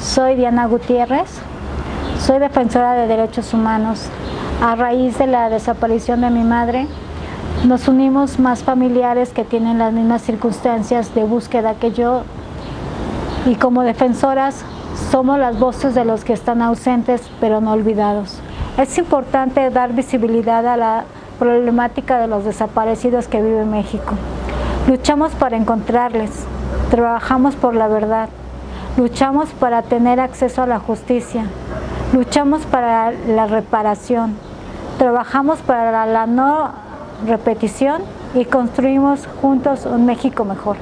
Soy Diana Gutiérrez, soy defensora de derechos humanos. A raíz de la desaparición de mi madre, nos unimos más familiares que tienen las mismas circunstancias de búsqueda que yo y como defensoras somos las voces de los que están ausentes pero no olvidados. Es importante dar visibilidad a la problemática de los desaparecidos que vive México. Luchamos para encontrarles, trabajamos por la verdad, luchamos para tener acceso a la justicia, luchamos para la reparación, trabajamos para la no repetición y construimos juntos un México mejor.